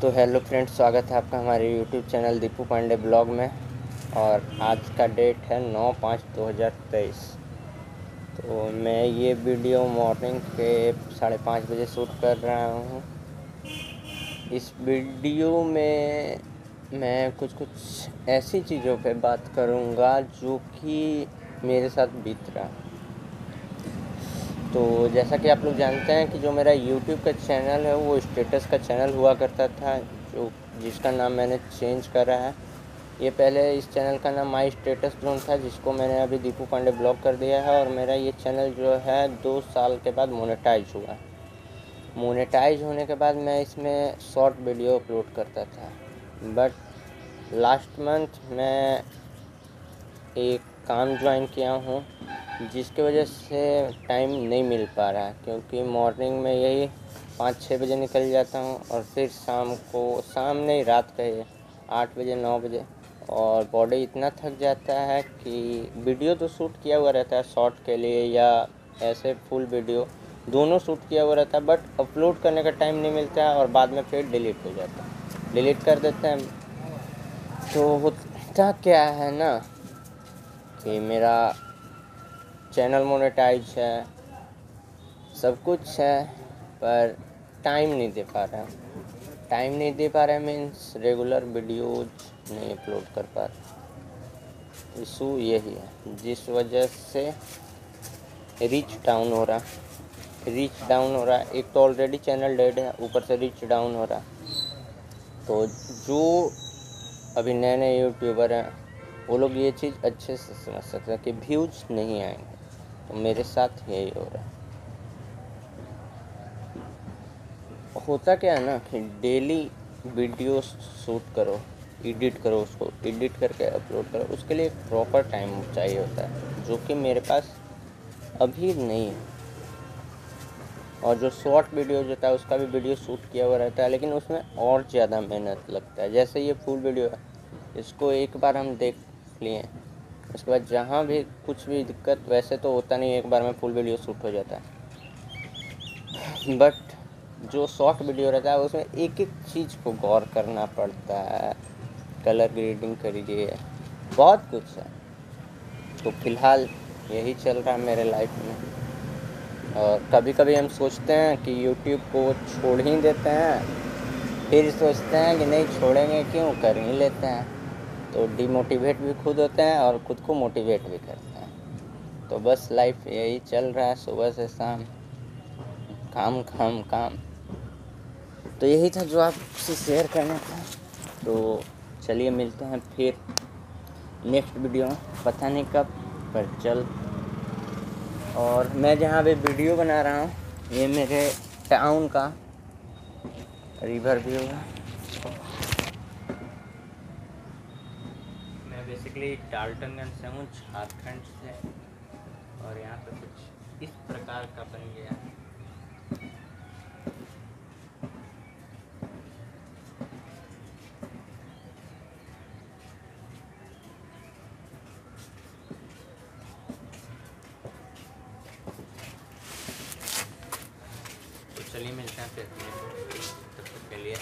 तो hello friends, स्वागत है आपका हमारे YouTube channel Deepu Pandey blog में। और आज का डेट है नौ पाँच दो हज़ार तेईस। तो मैं ये वीडियो मॉर्निंग के साढ़े पाँच बजे शूट कर रहा हूँ। इस वीडियो में मैं कुछ कुछ ऐसी चीज़ों पे बात करूँगा जो कि मेरे साथ बीत रहा तो जैसा कि आप लोग जानते हैं कि जो मेरा यूट्यूब का चैनल है, वो स्टेटस का चैनल हुआ करता था, जो जिसका नाम मैंने चेंज करा है। ये पहले इस चैनल का नाम माई स्टेटस जोन था, जिसको मैंने अभी दीपू पांडे ब्लॉक कर दिया है और मेरा ये चैनल जो है, दो साल के बाद मोनेटाइज हुआ। मोनेटाइज होने के बाद मैं इसमें शॉर्ट वीडियो अपलोड करता था। बट लास्ट मंथ मैं एक काम ज्वाइन किया हूँ। जिसकी वजह से टाइम नहीं मिल पा रहा है, क्योंकि मॉर्निंग में यही पाँच छः बजे निकल जाता हूँ और फिर शाम को, शाम नहीं, रात का आठ बजे, नौ बजे और बॉडी इतना थक जाता है कि वीडियो तो शूट किया हुआ रहता है शॉर्ट के लिए या ऐसे फुल वीडियो दोनों शूट किया हुआ रहता है बट अपलोड करने का टाइम नहीं मिलता है और बाद में फिर डिलीट हो जाता है। डिलीट कर देते हैं। तो होता क्या है ना कि मेरा चैनल मोनेटाइज है। सब कुछ है, पर टाइम नहीं दे पा रहा। टाइम नहीं दे पा रहा मीन्स रेगुलर वीडियोज़ नहीं अपलोड कर पा रहा। इशू यही है। जिस वजह से रीच डाउन हो रहा। रीच डाउन हो रहा। एक तो ऑलरेडी चैनल डेड है। ऊपर से रीच डाउन हो रहा। तो जो अभी नए नए यूट्यूबर हैं, वो लोग ये चीज़ अच्छे से समझ सकते हैं कि व्यूज़ नहीं आएँगे। मेरे साथ यही हो रहा है। होता क्या है ना कि डेली वीडियो शूट करो एडिट करो उसको एडिट करके अपलोड करो, उसके लिए प्रॉपर टाइम चाहिए होता है, जो कि मेरे पास अभी नहीं है। और जो शॉर्ट वीडियो होता है, उसका भी वीडियो शूट किया हुआ रहता है, लेकिन उसमें और ज़्यादा मेहनत लगता है। जैसे ये फुल वीडियो है, इसको एक बार हम देख लिए उसके बाद जहाँ भी कुछ भी दिक्कत, वैसे तो होता नहीं एक बार में फुल वीडियो शूट हो जाता है। बट जो शॉर्ट वीडियो रहता है, उसमें एक एक चीज़ को गौर करना पड़ता है। कलर ग्रेडिंग करिए, बहुत कुछ है। तो फ़िलहाल यही चल रहा है मेरे लाइफ में। और कभी कभी हम सोचते हैं कि यूट्यूब को छोड़ ही देते हैं। फिर सोचते हैं कि नहीं, छोड़ेंगे क्यों? कर ही लेते हैं। तो डिमोटिवेट भी खुद होते हैं और खुद को मोटिवेट भी करते हैं। तो बस लाइफ यही चल रहा है, सुबह से शाम। काम काम काम। तो यही था जो आपसे शेयर करना था। तो चलिए मिलते हैं फिर नेक्स्ट वीडियो में। पता नहीं कब, पर चल। और मैं जहाँ भी वीडियो बना रहा हूँ, ये मेरे टाउन का रिवर व्यू है। बेसिकली डाल्टनगंज से हूँ झारखंड से और यहाँ पे कुछ इस प्रकार का बन गया। है तो चलिए मिलते हैं फिर। तब तक के लिए